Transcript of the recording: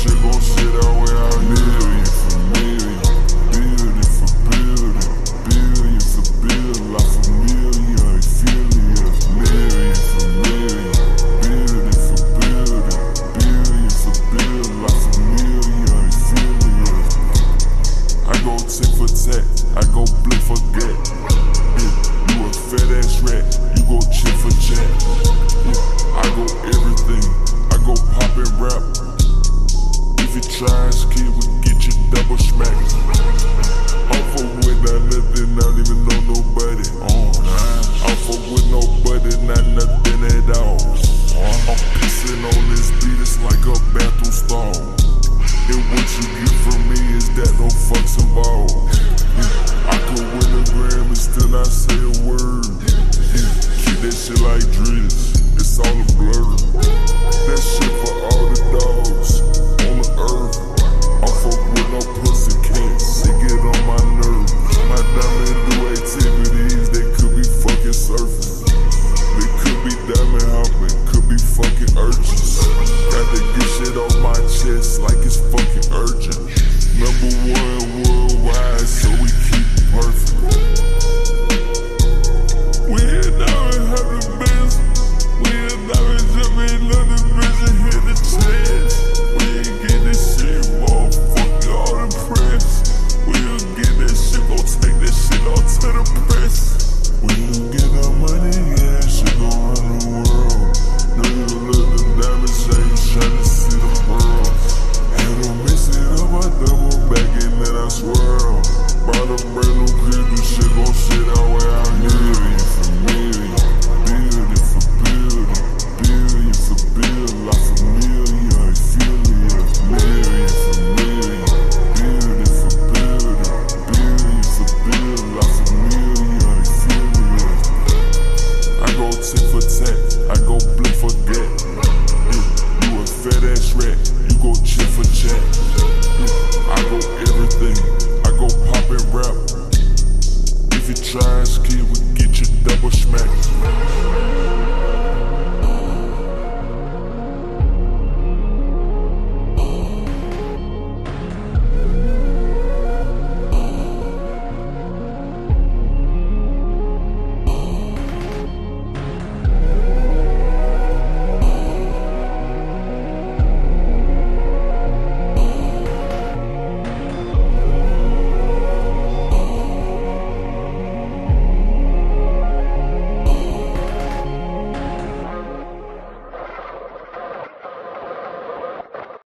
shit gon' sit out without million for million, billion for billion. For billion, million. For billion for billion, billion billion. I go tit for tat, I go blip for gut. You a fat ass rat, you go chip for jack. And kid, we get you double smack. I'm fuck with not nothing, I don't even know nobody. I'm fuck with nobody, not nothing at all. I'm pissing on this beat, it's like a bathroom stall. And what you get from me is that no fucks involved. I could win a gram and still not say a word. Could be fucking urgent. Got to get shit off my chest like it's fucking a brand new crib, this shit gon' shit out where I size, kid, we get you double smacked.